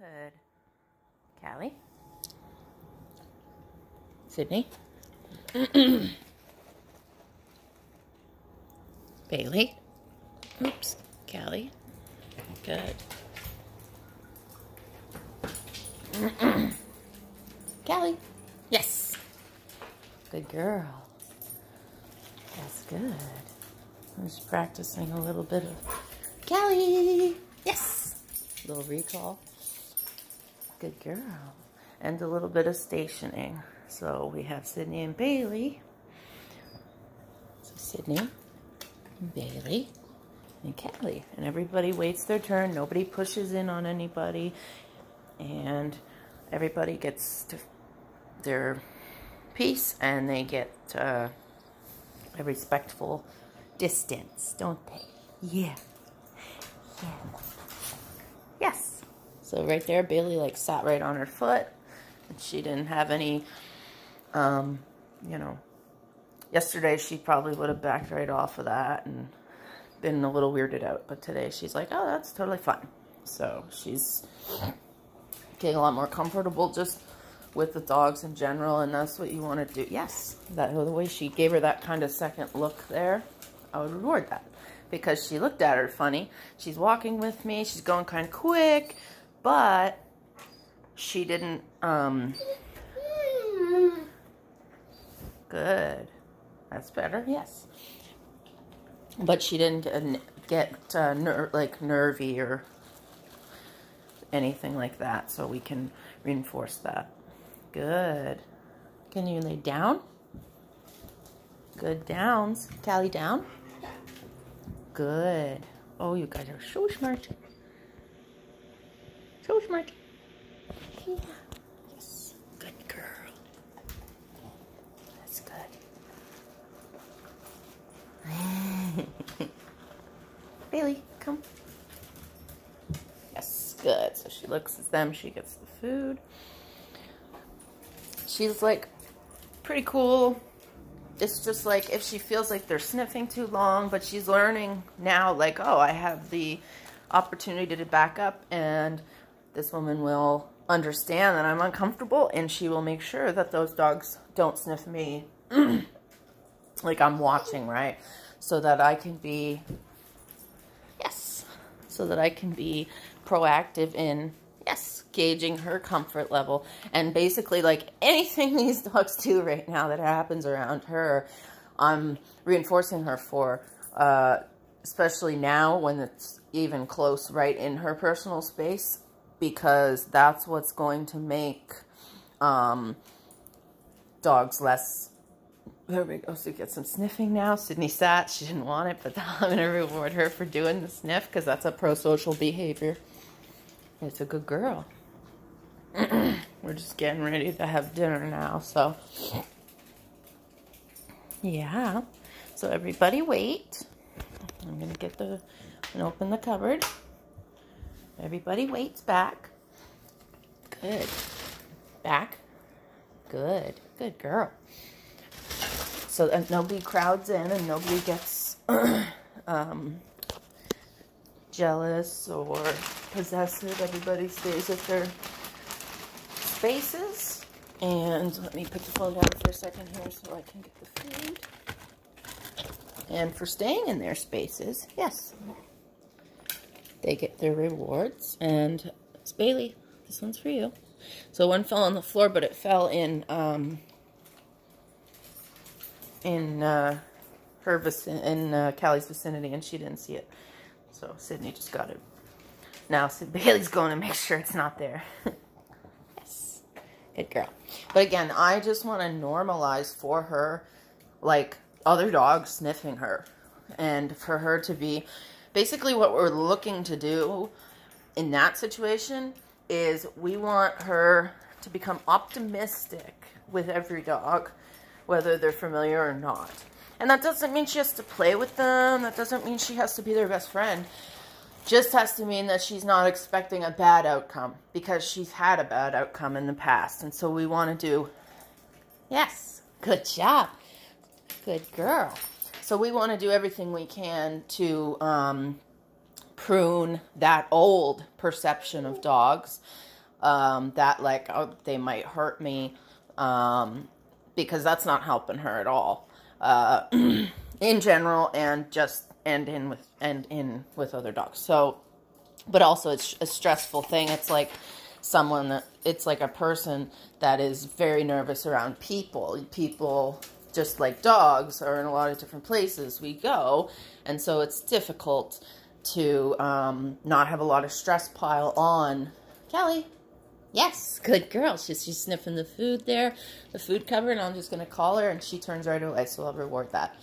Good. Callie? Sydney? Bailey? Oops. Callie? Good. Callie? Yes. Good girl. That's good. I'm just practicing a little bit of Callie. Yes. Little recall. Good girl. And a little bit of stationing. So we have Sydney and Bailey. So Sydney Bailey and Callie. And everybody waits their turn. Nobody pushes in on anybody. And everybody gets to their piece and they get uh, a respectful distance, don't they? Yeah. Yeah. Yes. So right there, Bailey like sat right on her foot. And she didn't have any, um, you know, yesterday she probably would have backed right off of that and been a little weirded out. But today she's like, oh, that's totally fine. So she's getting a lot more comfortable just with the dogs in general. And that's what you want to do. Yes, that the way she gave her that kind of second look there, I would reward that. Because she looked at her funny. She's walking with me. She's going kind of quick. But she didn't, um... Good. That's better, yes. But she didn't get, uh, ner like nervy or anything like that. So we can reinforce that. Good. Can you lay down? Good downs. Tally down. Good. Oh, you guys are so smart. So smart. Yes. Good girl. That's good. Bailey, come. Yes, good. So she looks at them. She gets the food. She's like pretty cool. It's just like if she feels like they're sniffing too long, but she's learning now like, oh, I have the opportunity to back up and this woman will understand that I'm uncomfortable and she will make sure that those dogs don't sniff me like I'm watching, right? So that I can be, yes, so that I can be proactive in, yes, gauging her comfort level. And basically, like anything these dogs do right now that happens around her, I'm reinforcing her for, uh, especially now when it's even close right in her personal space because that's what's going to make um, dogs less. There we go. So get some sniffing now. Sydney sat. She didn't want it, but I'm going to reward her for doing the sniff because that's a pro-social behavior. It's a good girl. We're just getting ready to have dinner now, so yeah. So everybody wait. I'm going to get the, and open the cupboard. Everybody waits back. Good. Back. Good. Good girl. So that nobody crowds in and nobody gets um, jealous or possessive. Everybody stays at their spaces. And let me put the phone down for a second here so I can get the food. And for staying in their spaces, yes, they get their rewards. And it's Bailey. This one's for you. So one fell on the floor, but it fell in um, in uh, her in uh, Callie's vicinity, and she didn't see it. So Sydney just got it. Now Sid Bailey's going to make sure it's not there. yes, good girl. But again, I just want to normalize for her, like other dogs sniffing her, and for her to be basically what we're looking to do in that situation is we want her to become optimistic with every dog, whether they're familiar or not. And that doesn't mean she has to play with them. That doesn't mean she has to be their best friend. Just has to mean that she's not expecting a bad outcome because she's had a bad outcome in the past. And so we want to do, yes, good job. Good girl. So we want to do everything we can to um, prune that old perception of dogs um, that like oh, they might hurt me um, because that's not helping her at all uh, in general and just and in with and in with other dogs. So but also it's a stressful thing. It's like someone that it's like a person that is very nervous around people. People just like dogs are in a lot of different places we go and so it's difficult to um, not have a lot of stress pile on kelly Yes, good girl. She's, she's sniffing the food there, the food cover, and I'm just going to call her, and she turns right away, so I'll reward that.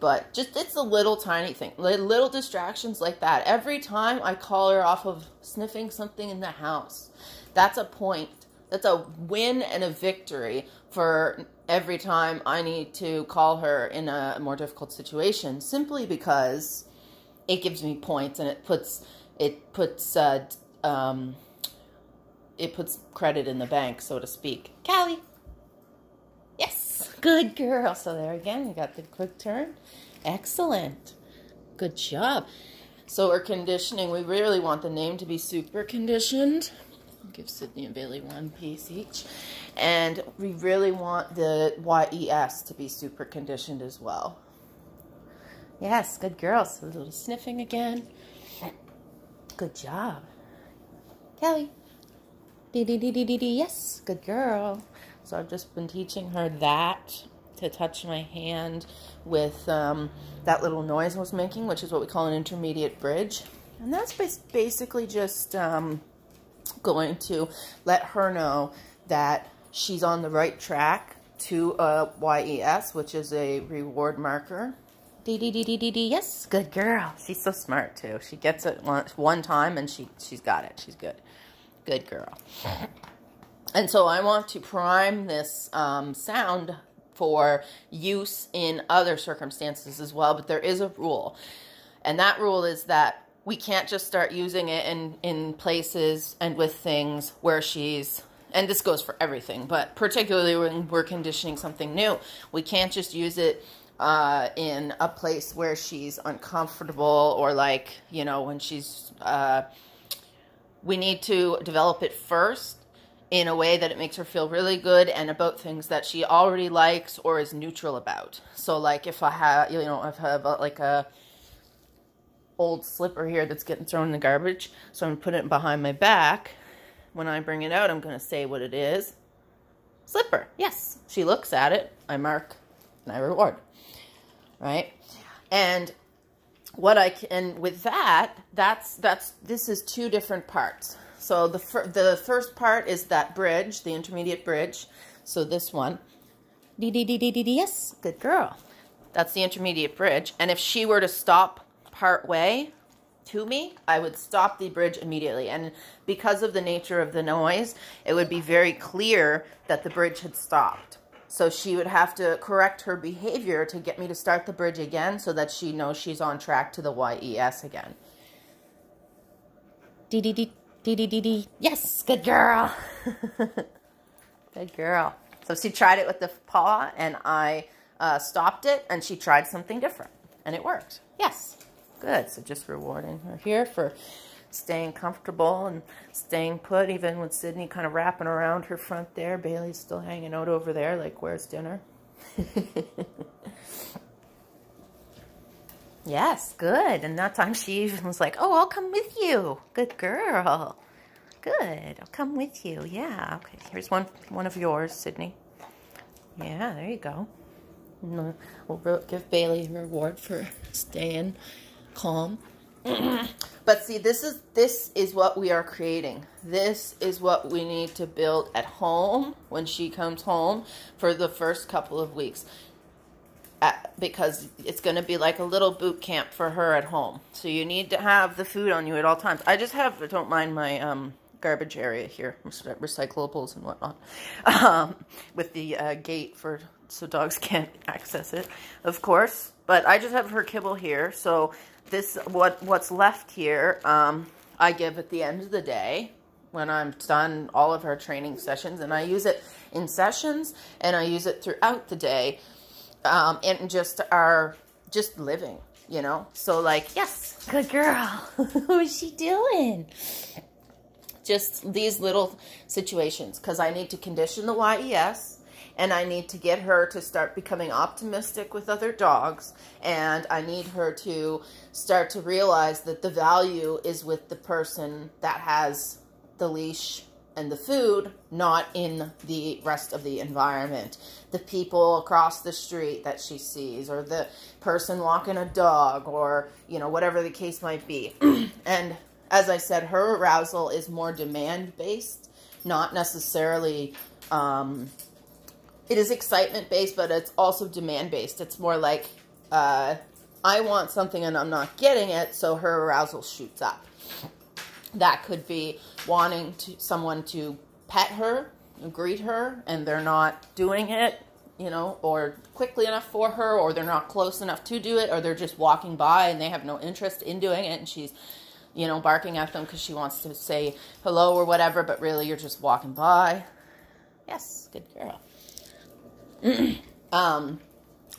But just, it's a little tiny thing, little distractions like that. Every time I call her off of sniffing something in the house, that's a point. That's a win and a victory for every time I need to call her in a more difficult situation, simply because it gives me points and it puts, it puts, uh, um, it puts credit in the bank, so to speak. Callie. Yes. Good girl. So there again, you got the quick turn. Excellent. Good job. So we're conditioning. We really want the name to be super conditioned. Give Sydney and Bailey one piece each. And we really want the YES to be super conditioned as well. Yes, good girl. So a little sniffing again. Good job. Kelly. Dee dee dee dee dee dee. Yes, good girl. So I've just been teaching her that to touch my hand with um, that little noise I was making, which is what we call an intermediate bridge. And that's basically just um, going to let her know that she's on the right track to a YES, which is a reward marker. Dee dee dee dee dee dee. Yes, good girl. She's so smart too. She gets it one, one time and she she's got it. She's good. Good girl. And so I want to prime this um, sound for use in other circumstances as well, but there is a rule. And that rule is that we can't just start using it in, in places and with things where she's, and this goes for everything, but particularly when we're conditioning something new, we can't just use it uh, in a place where she's uncomfortable or like, you know, when she's, uh, we need to develop it first in a way that it makes her feel really good and about things that she already likes or is neutral about. So like if I have, you know, if I have like a old slipper here that's getting thrown in the garbage, so I'm putting it behind my back. When I bring it out, I'm going to say what it is. Slipper. Yes. She looks at it. I mark and I reward. Right? And what I can with that, that's that's this is two different parts. So the fir the first part is that bridge, the intermediate bridge. So this one, d d d yes, good girl. That's the intermediate bridge. And if she were to stop part way to me, I would stop the bridge immediately. And because of the nature of the noise, it would be very clear that the bridge had stopped. So she would have to correct her behavior to get me to start the bridge again so that she knows she's on track to the YES again. Dee dee dee dee dee dee. Yes, good girl. good girl. So she tried it with the paw and I uh, stopped it and she tried something different and it worked. Yes, good. So just rewarding her here for staying comfortable and staying put, even with Sydney kind of wrapping around her front there. Bailey's still hanging out over there, like, where's dinner? yes, good. And that time she even was like, oh, I'll come with you. Good girl. Good. I'll come with you. Yeah. Okay. Here's one, one of yours, Sydney. Yeah, there you go. Mm-hmm. We'll give Bailey a reward for staying calm. but see, this is this is what we are creating. This is what we need to build at home when she comes home for the first couple of weeks. At, because it's going to be like a little boot camp for her at home. So you need to have the food on you at all times. I just have, don't mind my um, garbage area here, recyclables and whatnot, um, with the uh, gate for so dogs can't access it, of course. But I just have her kibble here, so this what what's left here um, I give at the end of the day when I'm done all of her training sessions and I use it in sessions and I use it throughout the day um, and just our just living you know? So like, yes, good girl. what is she doing? Just these little situations because I need to condition the YES and I need to get her to start becoming optimistic with other dogs and I need her to start to realize that the value is with the person that has the leash and the food, not in the rest of the environment. The people across the street that she sees, or the person walking a dog, or, you know, whatever the case might be. and as I said, her arousal is more demand based, not necessarily, um, it is excitement based, but it's also demand based. It's more like, uh, I want something and I'm not getting it, so her arousal shoots up. That could be wanting to, someone to pet her, greet her, and they're not doing it, you know, or quickly enough for her, or they're not close enough to do it, or they're just walking by and they have no interest in doing it, and she's, you know, barking at them because she wants to say hello or whatever, but really you're just walking by. Yes, good girl. um,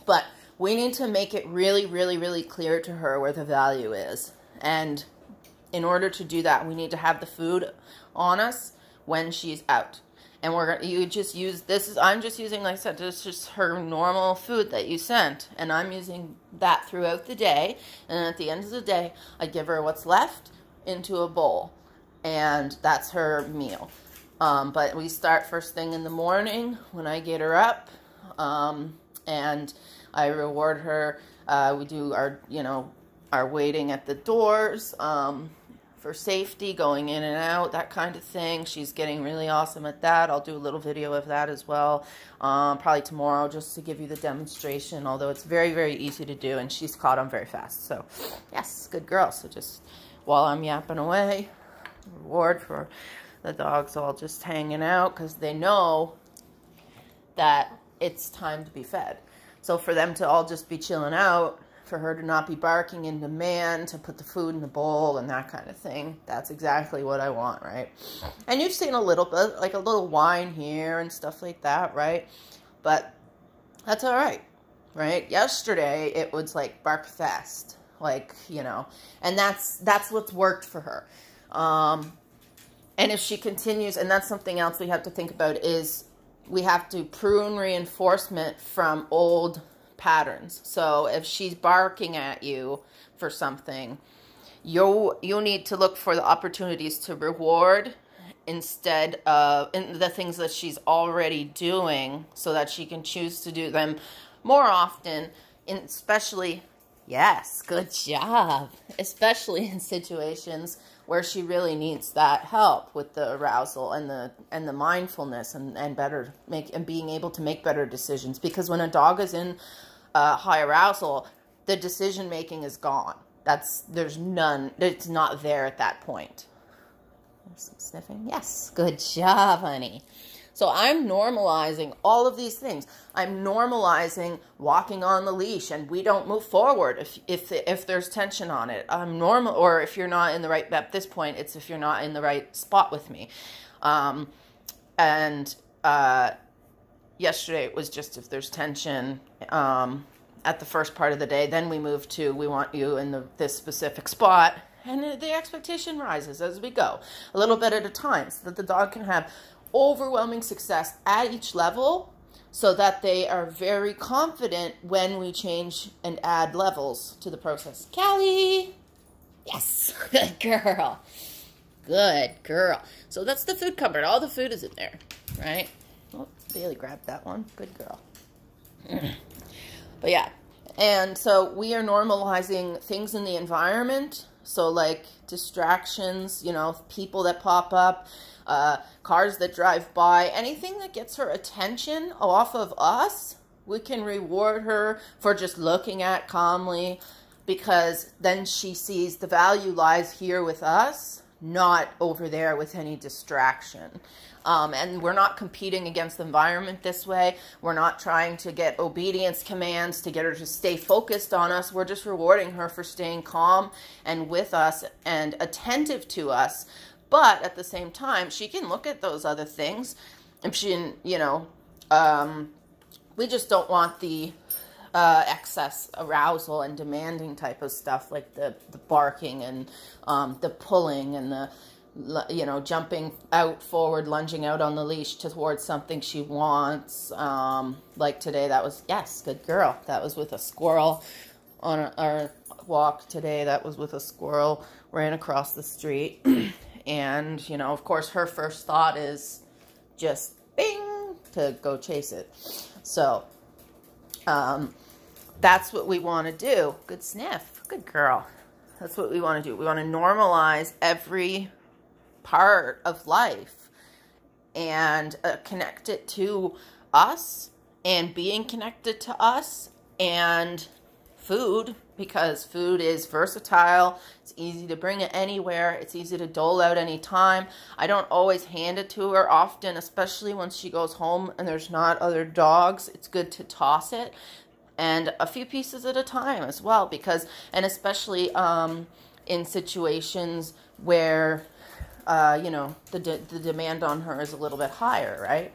but we need to make it really, really, really clear to her where the value is. And in order to do that, we need to have the food on us when she's out. And we're gonna you just use this is I'm just using like I said, this is just her normal food that you sent. And I'm using that throughout the day. And at the end of the day, I give her what's left into a bowl. And that's her meal. Um, but we start first thing in the morning when I get her up. Um, and I reward her. Uh, we do our, you know, our waiting at the doors. Um, for safety, going in and out, that kind of thing. She's getting really awesome at that. I'll do a little video of that as well, um, probably tomorrow, just to give you the demonstration, although it's very, very easy to do, and she's caught on very fast. So, yes, good girl. So just while I'm yapping away, reward for the dogs all just hanging out because they know that it's time to be fed. So for them to all just be chilling out, for her to not be barking in demand, to put the food in the bowl and that kind of thing. That's exactly what I want, right? And you've seen a little bit, like a little whine here and stuff like that, right? But that's all right, right? Yesterday it was like bark fest, like you know, and that's that's what's worked for her. Um, and if she continues, and that's something else we have to think about is we have to prune reinforcement from old patterns. So if she's barking at you for something, you you need to look for the opportunities to reward instead of in the things that she's already doing so that she can choose to do them more often especially yes good job especially in situations where she really needs that help with the arousal and the and the mindfulness and and better make and being able to make better decisions because when a dog is in uh, high arousal, the decision making is gone. That's there's none. It's not there at that point. Some sniffing. Yes, good job, honey. So I'm normalizing all of these things. I'm normalizing walking on the leash, and we don't move forward if if if there's tension on it. I'm normal, or if you're not in the right at this point, it's if you're not in the right spot with me. Um, and uh, yesterday it was just if there's tension um, at the first part of the day. Then we move to we want you in the, this specific spot. And the expectation rises as we go, a little bit at a time, so that the dog can have overwhelming success at each level so that they are very confident when we change and add levels to the process. Callie! Yes, good girl. Good girl. So that's the food cupboard. All the food is in there, right? Oh, Bailey grabbed that one. Good girl. but yeah, and so we are normalizing things in the environment. So like distractions, you know, people that pop up, uh, cars that drive by, anything that gets her attention off of us, we can reward her for just looking at calmly because then she sees the value lies here with us, not over there with any distraction. Um, and we're not competing against the environment this way. We're not trying to get obedience commands to get her to stay focused on us. We're just rewarding her for staying calm and with us and attentive to us. But at the same time, she can look at those other things. If she, you know, um, we just don't want the uh, excess arousal and demanding type of stuff, like the, the barking and um, the pulling and the, you know, jumping out forward, lunging out on the leash towards something she wants. Um, like today, that was, yes, good girl. That was with a squirrel on our walk today. That was with a squirrel, ran across the street. and, you know, of course, her first thought is just bing to go chase it. So, um, that's what we want to do. Good sniff. Good girl. That's what we want to do. We want to normalize every part of life and uh, connect it to us and being connected to us and food because food is versatile. It's easy to bring it anywhere. It's easy to dole out anytime. I don't always hand it to her often, especially when she goes home and there's not other dogs. It's good to toss it and a few pieces at a time as well because, and especially um, in situations where, uh, you know, the, de the demand on her is a little bit higher, right?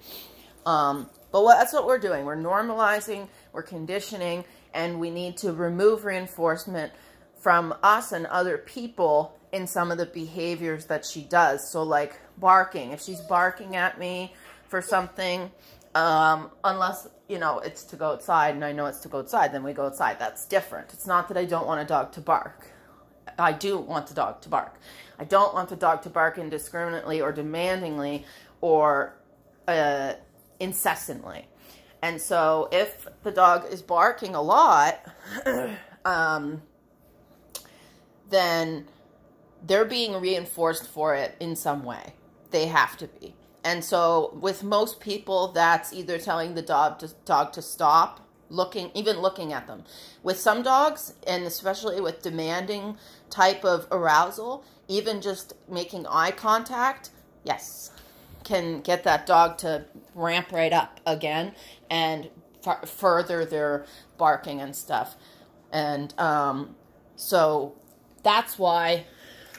Um, but what, that's what we're doing. We're normalizing, we're conditioning, and we need to remove reinforcement from us and other people in some of the behaviors that she does. So like barking, if she's barking at me for something, um, unless, you know, it's to go outside and I know it's to go outside, then we go outside. That's different. It's not that I don't want a dog to bark. I do want the dog to bark. I don't want the dog to bark indiscriminately or demandingly or uh, incessantly. And so if the dog is barking a lot, um, then they're being reinforced for it in some way. They have to be. And so with most people, that's either telling the dog to, dog to stop looking, even looking at them. With some dogs, and especially with demanding type of arousal, even just making eye contact, yes, can get that dog to ramp right up again and further their barking and stuff. And um, so that's why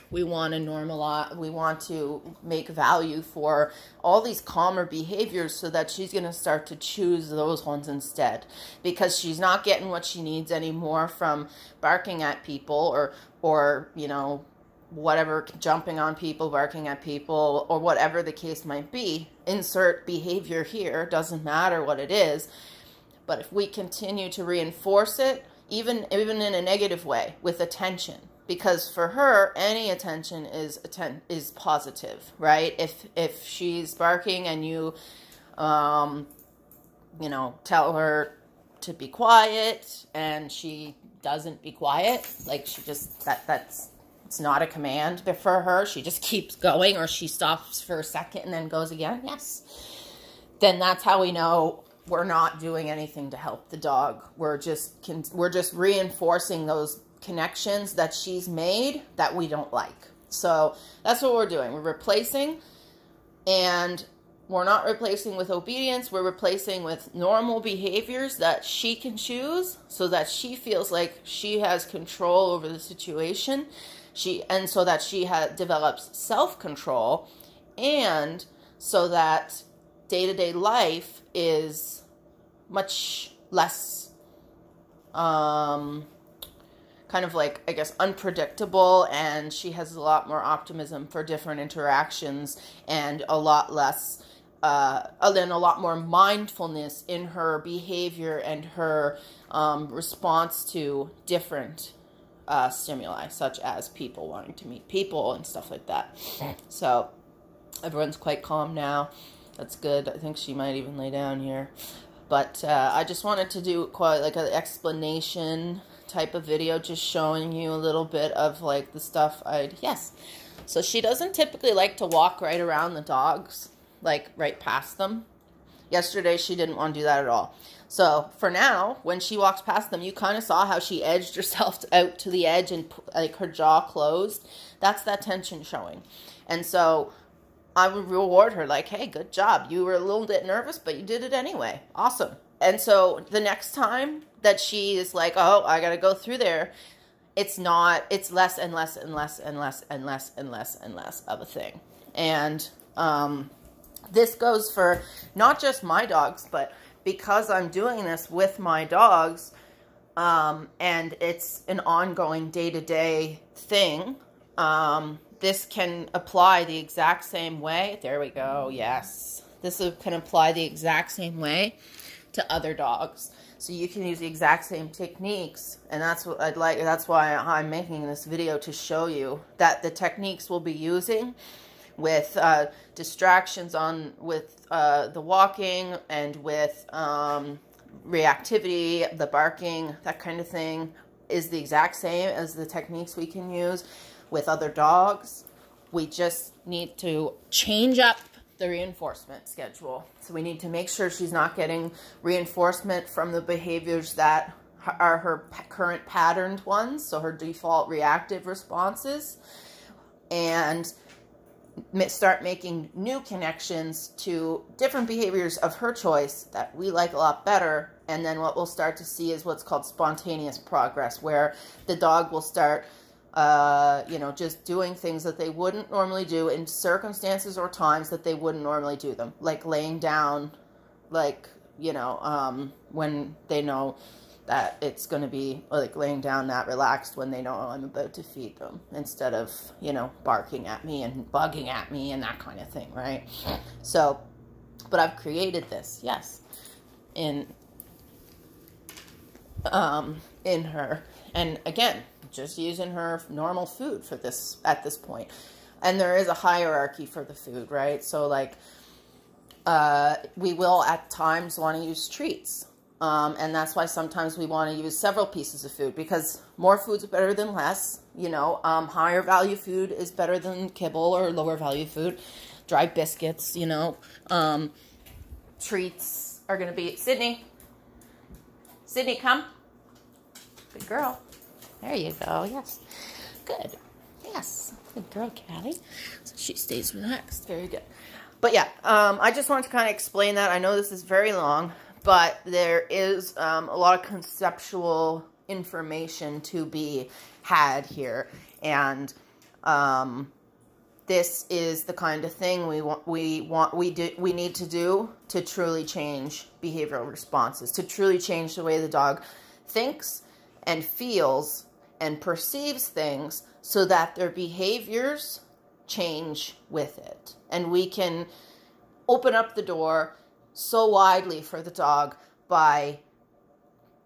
we want to normalize, we want to make value for all these calmer behaviors so that she's going to start to choose those ones instead because she's not getting what she needs anymore from barking at people or, or, you know, whatever, jumping on people, barking at people, or whatever the case might be. Insert behavior here, doesn't matter what it is. But if we continue to reinforce it, even even in a negative way, with attention, because for her, any attention is atten- is positive, right? If if she's barking and you, um, you know, tell her to be quiet and she doesn't be quiet, like she just that that's it's not a command but for her. She just keeps going or she stops for a second and then goes again. Yes. Then that's how we know we're not doing anything to help the dog. We're just we're just reinforcing those connections that she's made that we don't like. So that's what we're doing. We're replacing and we're not replacing with obedience. We're replacing with normal behaviors that she can choose so that she feels like she has control over the situation she and so that she ha- develops self-control and so that day-to-day life is much less um, kind of like i guess unpredictable and she has a lot more optimism for different interactions and a lot less uh, and a lot more mindfulness in her behavior and her um, response to different uh, stimuli, such as people wanting to meet people and stuff like that. So everyone's quite calm now. That's good. I think she might even lay down here. But uh, I just wanted to do quite like an explanation type of video, just showing you a little bit of like the stuff I'd, yes. So she doesn't typically like to walk right around the dogs, like right past them. Yesterday she didn't want to do that at all. So for now, when she walks past them, you kind of saw how she edged herself out to the edge and like her jaw closed. That's that tension showing. And so I would reward her like, hey, good job. You were a little bit nervous, but you did it anyway. Awesome. And so the next time that she is like, oh, I got to go through there, it's not, it's less and less and less and less and less and less and less of a thing. And um, this goes for not just my dogs, but because I'm doing this with my dogs, um, and it's an ongoing day-to-day thing. Um, this can apply the exact same way. There we go. Yes. This can apply the exact same way to other dogs. So you can use the exact same techniques. And that's what I'd like, that's why I'm making this video to show you that the techniques we'll be using with uh, distractions on with uh, the walking and with um, reactivity, the barking, that kind of thing is the exact same as the techniques we can use with other dogs. We just need to change up the reinforcement schedule. So we need to make sure she's not getting reinforcement from the behaviors that are her current patterned ones, so her default reactive responses, and start making new connections to different behaviors of her choice that we like a lot better. And then what we'll start to see is what's called spontaneous progress, where the dog will start uh, you know, just doing things that they wouldn't normally do in circumstances or times that they wouldn't normally do them, like laying down, like, you know, um, when they know that it's going to be like laying down that relaxed when they know I'm about to feed them instead of, you know, barking at me and bugging at me and that kind of thing, right? So, but I've created this, yes, in, um, in her. And again, just using her normal food for this at this point. And there is a hierarchy for the food, right? So like uh, we will at times want to use treats. Um, and that's why sometimes we want to use several pieces of food because more food's better than less. You know, um, higher value food is better than kibble or lower value food. Dry biscuits, you know. Um, treats are going to be... Sydney. Sydney, come. Good girl. There you go. Yes. Good. Yes. Good girl, Callie. So she stays relaxed. Very good. But yeah, um, I just wanted to kind of explain that. I know this is very long, but there is um, a lot of conceptual information to be had here. And um, this is the kind of thing we want we want we do we need to do to truly change behavioral responses to truly change the way the dog thinks and feels and perceives things so that their behaviors change with it. And we can open up the door so widely for the dog by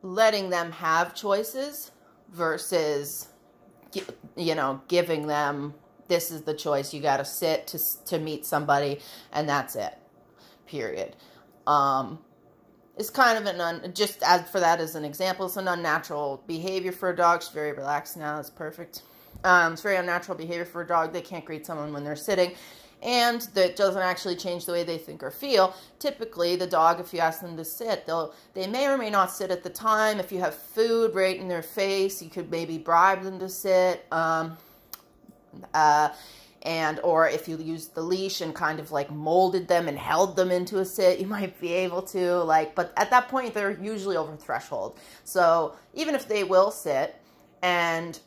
letting them have choices versus you know giving them this is the choice you got to sit to to meet somebody and that's it period um is kind of an un, just as for that as an example, it's an unnatural behavior for a dog. She's very relaxed now. It's perfect. Um, it's very unnatural behavior for a dog. They can't greet someone when they're sitting. And that doesn't actually change the way they think or feel. Typically, the dog, if you ask them to sit, they'll they may or may not sit at the time. If you have food right in their face, you could maybe bribe them to sit. Um, uh, and or if you used the leash and kind of like molded them and held them into a sit you might be able to like but at that point they're usually over threshold so even if they will sit and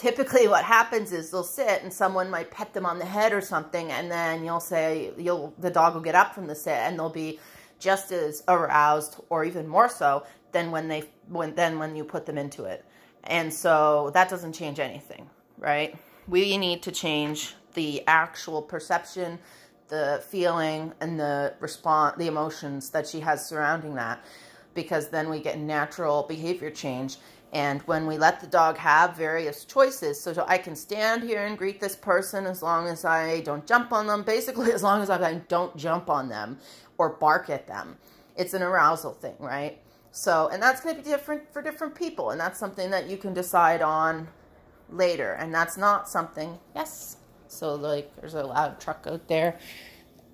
typically what happens is they'll sit and someone might pet them on the head or something and then you'll say you'll the dog will get up from the sit and they'll be just as aroused or even more so than when they when then when you put them into it. And so that doesn't change anything right? We need to change the actual perception, the feeling, and the response, the emotions that she has surrounding that, because then we get natural behavior change. And when we let the dog have various choices, so I can stand here and greet this person as long as I don't jump on them, basically as long as I don't jump on them or bark at them. It's an arousal thing, right? So, and that's going to be different for different people. And that's something that you can decide on later. And that's not something, yes. So like there's a loud truck out there.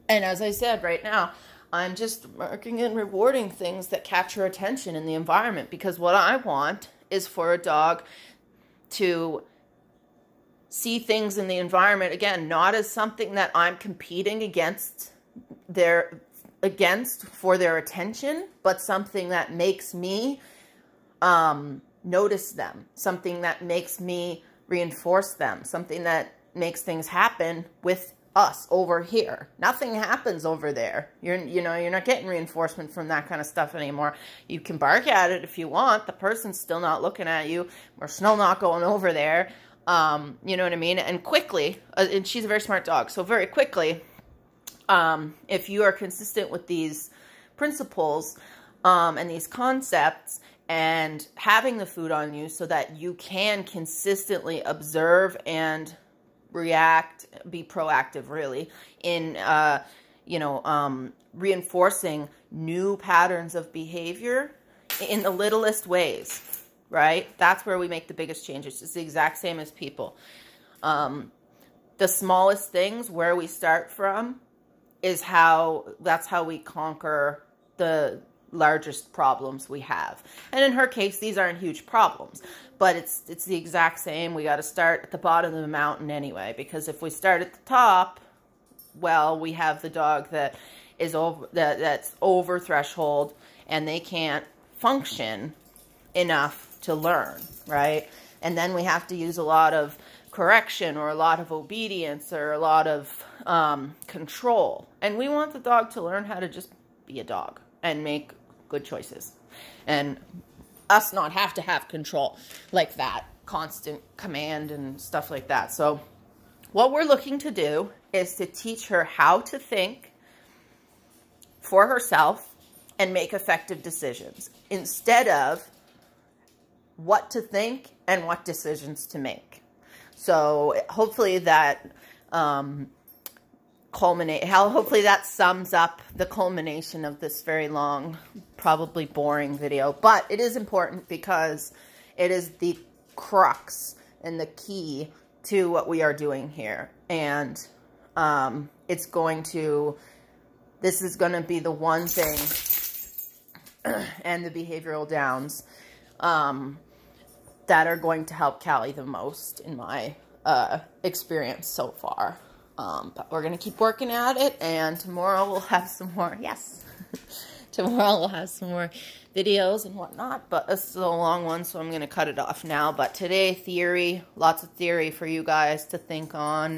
And as I said right now, I'm just marking and rewarding things that capture attention in the environment because what I want is for a dog to see things in the environment again not as something that I'm competing against their against for their attention but something that makes me um notice them, something that makes me reinforce them, something that makes things happen with us over here. Nothing happens over there. You're you know, you're not getting reinforcement from that kind of stuff anymore. You can bark at it if you want. The person's still not looking at you. We're still not going over there. Um, you know what I mean? And quickly, uh, and she's a very smart dog. So very quickly, um, if you are consistent with these principles um, and these concepts and having the food on you so that you can consistently observe and react, be proactive really in, uh, you know, um, reinforcing new patterns of behavior in the littlest ways, right? That's where we make the biggest changes. It's the exact same as people. Um, the smallest things where we start from is how, that's how we conquer the largest problems we have. And in her case, these aren't huge problems, but it's it's the exact same. We got to start at the bottom of the mountain anyway, because if we start at the top, well, we have the dog that is over that that's over threshold and they can't function enough to learn, right? And then we have to use a lot of correction or a lot of obedience or a lot of um, control. And we want the dog to learn how to just be a dog and make good choices. And us not have to have control like that, constant command and stuff like that. So what we're looking to do is to teach her how to think for herself and make effective decisions instead of what to think and what decisions to make. So hopefully that um, culminate how hopefully that sums up the culmination of this very long probably boring video but it is important because it is the crux and the key to what we are doing here and um, it's going to this is going to be the one thing and the behavioral downs um, that are going to help Callie the most in my uh, experience so far. Um, but we're going to keep working at it, and tomorrow we'll have some more, yes, tomorrow we'll have some more videos and whatnot, but this is a long one, so I'm going to cut it off now. But today, theory, lots of theory for you guys to think on.